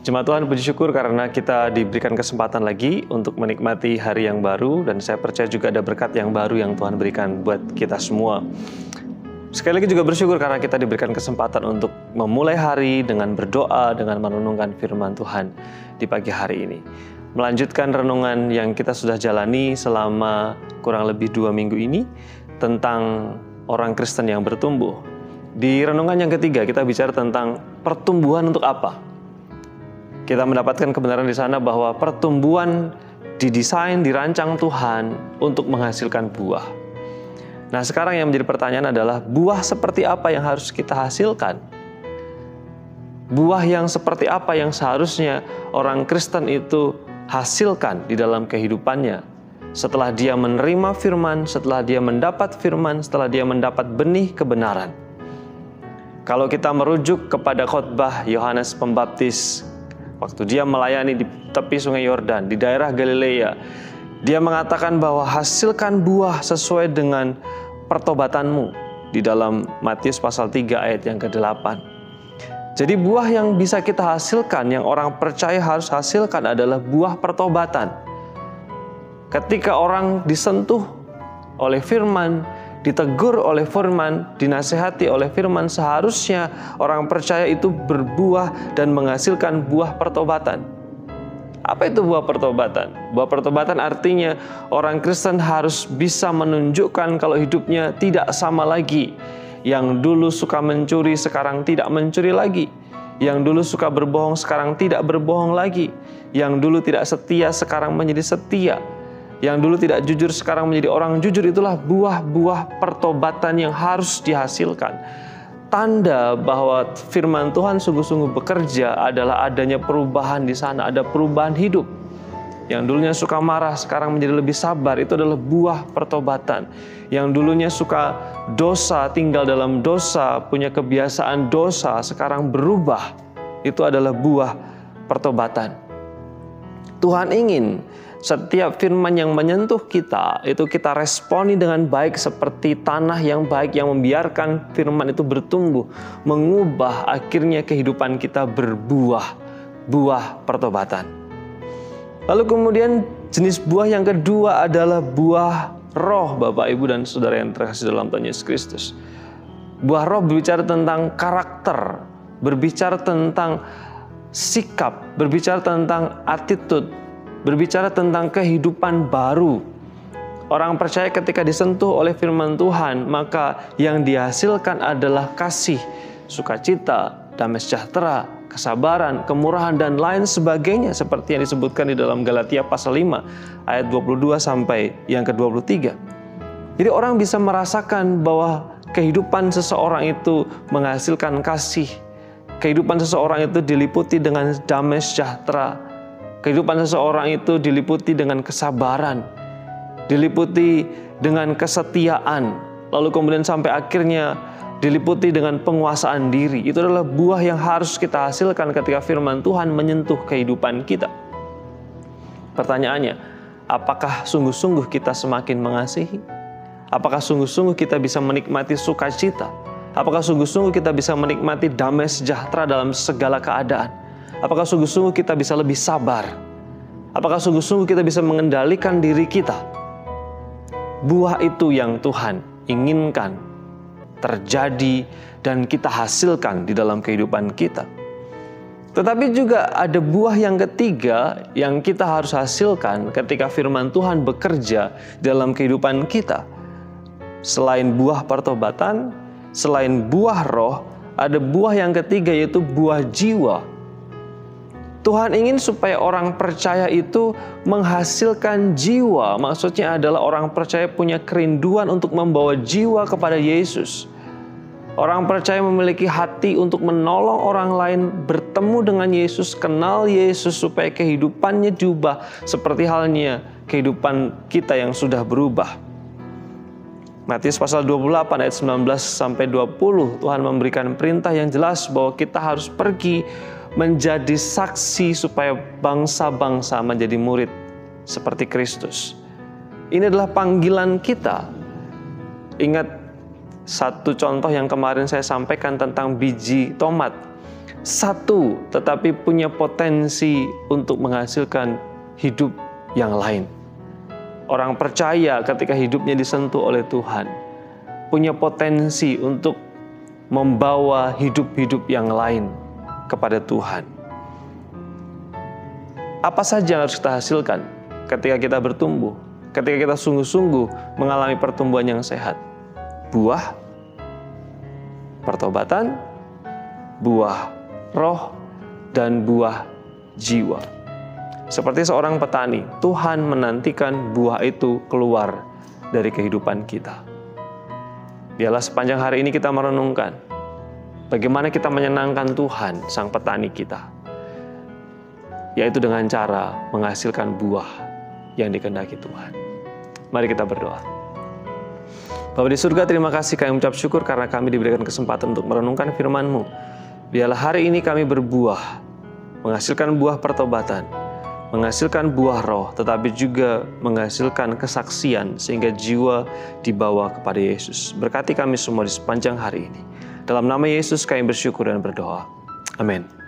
Jemaat Tuhan puji syukur karena kita diberikan kesempatan lagi untuk menikmati hari yang baru dan saya percaya juga ada berkat yang baru yang Tuhan berikan buat kita semua. Sekali lagi juga bersyukur karena kita diberikan kesempatan untuk memulai hari dengan berdoa, dengan merenungkan firman Tuhan di pagi hari ini. Melanjutkan renungan yang kita sudah jalani selama kurang lebih dua minggu ini tentang orang Kristen yang bertumbuh. Di renungan yang ketiga kita bicara tentang pertumbuhan untuk apa? Kita mendapatkan kebenaran di sana bahwa pertumbuhan didesain, dirancang Tuhan untuk menghasilkan buah. Nah, sekarang yang menjadi pertanyaan adalah buah seperti apa yang harus kita hasilkan? Buah yang seperti apa yang seharusnya orang Kristen itu hasilkan di dalam kehidupannya setelah dia menerima firman, setelah dia mendapat firman, setelah dia mendapat benih kebenaran. Kalau kita merujuk kepada khotbah Yohanes Pembaptis waktu dia melayani di tepi sungai Yordan di daerah Galilea. Dia mengatakan bahwa hasilkan buah sesuai dengan pertobatanmu di dalam Matius pasal 3 ayat yang ke-8. Jadi buah yang bisa kita hasilkan, yang orang percaya harus hasilkan adalah buah pertobatan. Ketika orang disentuh oleh firman, ditegur oleh firman, dinasehati oleh firman, seharusnya orang percaya itu berbuah dan menghasilkan buah pertobatan. Apa itu buah pertobatan? Buah pertobatan artinya orang Kristen harus bisa menunjukkan kalau hidupnya tidak sama lagi. Yang dulu suka mencuri sekarang tidak mencuri lagi. Yang dulu suka berbohong sekarang tidak berbohong lagi. Yang dulu tidak setia sekarang menjadi setia yang dulu tidak jujur sekarang menjadi orang jujur itulah buah-buah pertobatan yang harus dihasilkan. Tanda bahwa firman Tuhan sungguh-sungguh bekerja adalah adanya perubahan di sana, ada perubahan hidup. Yang dulunya suka marah sekarang menjadi lebih sabar, itu adalah buah pertobatan. Yang dulunya suka dosa, tinggal dalam dosa, punya kebiasaan dosa, sekarang berubah. Itu adalah buah pertobatan. Tuhan ingin setiap firman yang menyentuh kita itu kita responi dengan baik seperti tanah yang baik yang membiarkan firman itu bertumbuh, mengubah akhirnya kehidupan kita berbuah, buah pertobatan. Lalu kemudian jenis buah yang kedua adalah buah roh Bapak Ibu dan Saudara yang terkasih dalam Tuhan Yesus Kristus. Buah roh berbicara tentang karakter, berbicara tentang sikap, berbicara tentang attitude, berbicara tentang kehidupan baru. Orang percaya ketika disentuh oleh firman Tuhan, maka yang dihasilkan adalah kasih, sukacita, damai sejahtera, kesabaran, kemurahan dan lain sebagainya seperti yang disebutkan di dalam Galatia pasal 5 ayat 22 sampai yang ke-23. Jadi orang bisa merasakan bahwa kehidupan seseorang itu menghasilkan kasih. Kehidupan seseorang itu diliputi dengan damai sejahtera, Kehidupan seseorang itu diliputi dengan kesabaran, diliputi dengan kesetiaan, lalu kemudian sampai akhirnya diliputi dengan penguasaan diri. Itu adalah buah yang harus kita hasilkan ketika firman Tuhan menyentuh kehidupan kita. Pertanyaannya, apakah sungguh-sungguh kita semakin mengasihi? Apakah sungguh-sungguh kita bisa menikmati sukacita? Apakah sungguh-sungguh kita bisa menikmati damai sejahtera dalam segala keadaan? Apakah sungguh-sungguh kita bisa lebih sabar? Apakah sungguh-sungguh kita bisa mengendalikan diri kita? Buah itu yang Tuhan inginkan terjadi dan kita hasilkan di dalam kehidupan kita. Tetapi juga ada buah yang ketiga yang kita harus hasilkan ketika firman Tuhan bekerja dalam kehidupan kita. Selain buah pertobatan, selain buah roh, ada buah yang ketiga yaitu buah jiwa Tuhan ingin supaya orang percaya itu menghasilkan jiwa. Maksudnya adalah orang percaya punya kerinduan untuk membawa jiwa kepada Yesus. Orang percaya memiliki hati untuk menolong orang lain bertemu dengan Yesus, kenal Yesus supaya kehidupannya diubah seperti halnya kehidupan kita yang sudah berubah. Matius pasal 28 ayat 19 sampai 20 Tuhan memberikan perintah yang jelas bahwa kita harus pergi menjadi saksi supaya bangsa-bangsa menjadi murid seperti Kristus. Ini adalah panggilan kita. Ingat satu contoh yang kemarin saya sampaikan tentang biji tomat. satu, tetapi punya potensi untuk menghasilkan hidup yang lain. Orang percaya ketika hidupnya disentuh oleh Tuhan, punya potensi untuk membawa hidup-hidup yang lain kepada Tuhan. Apa saja yang harus kita hasilkan ketika kita bertumbuh, ketika kita sungguh-sungguh mengalami pertumbuhan yang sehat? Buah pertobatan, buah roh, dan buah jiwa. Seperti seorang petani, Tuhan menantikan buah itu keluar dari kehidupan kita. Biarlah sepanjang hari ini kita merenungkan bagaimana kita menyenangkan Tuhan, Sang Petani kita, yaitu dengan cara menghasilkan buah yang dikendaki Tuhan. Mari kita berdoa. Bapak di surga, terima kasih kami ucap syukur karena kami diberikan kesempatan untuk merenungkan firman-Mu. Biarlah hari ini kami berbuah, menghasilkan buah pertobatan, menghasilkan buah roh, tetapi juga menghasilkan kesaksian sehingga jiwa dibawa kepada Yesus. Berkati kami semua di sepanjang hari ini. Dalam nama Yesus kami bersyukur dan berdoa. Amin.